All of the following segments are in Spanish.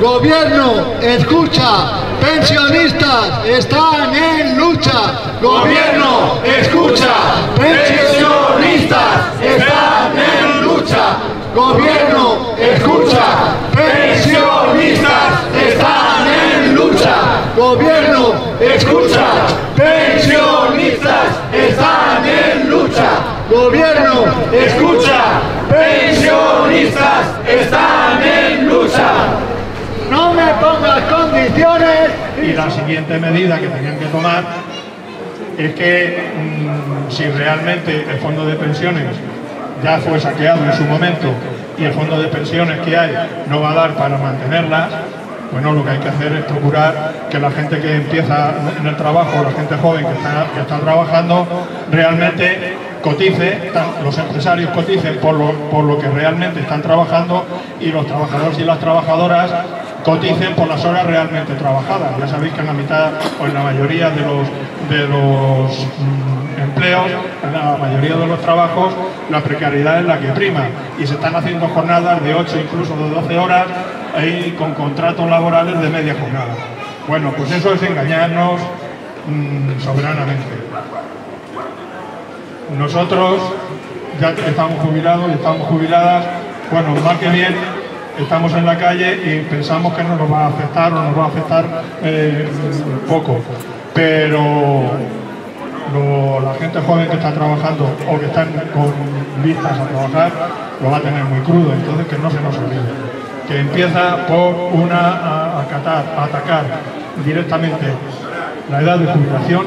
Gobierno, escucha, pensionistas están en lucha. Gobierno, escucha, pensionistas están en lucha. Gobierno, escucha, pensionistas están en lucha. Gobierno, escucha, pensionistas están en lucha. Gobierno, escucha, pensionistas están en lucha. No me pongas condiciones. Y la siguiente medida que tenían que tomar es que mm, si realmente el fondo de pensiones ya fue saqueado en su momento y el fondo de pensiones que hay no va a dar para mantenerlas, bueno, lo que hay que hacer es procurar que la gente que empieza en el trabajo, la gente joven que está, que está trabajando, realmente cotice, los empresarios coticen por lo, por lo que realmente están trabajando y los trabajadores y las trabajadoras coticen por las horas realmente trabajadas. Ya sabéis que en la mitad o en la mayoría de los, de los mm, empleos, en la mayoría de los trabajos, la precariedad es la que prima y se están haciendo jornadas de 8, incluso de 12 horas ahí con contratos laborales de media jornada. Bueno, pues eso es engañarnos mm, soberanamente. Nosotros ya estamos jubilados y estamos jubiladas, bueno, más que bien estamos en la calle y pensamos que no nos va a afectar o nos va a afectar eh, poco. Pero la gente joven que está trabajando o que están con vistas a trabajar lo va a tener muy crudo, entonces que no se nos olvide. Que empieza por una a, a atacar directamente la edad de jubilación,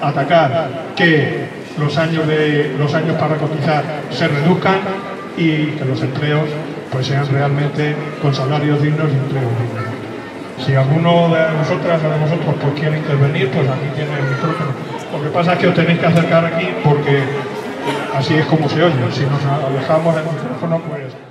atacar que los años, de, los años para cotizar se reduzcan y que los empleos pues sean realmente con salarios dignos y empleos dignos. Si alguno de nosotras o de vosotros pues, quiere intervenir, pues aquí tiene el micrófono. Lo que pasa es que os tenéis que acercar aquí porque así es como se oye. Si nos alejamos del micrófono, pues...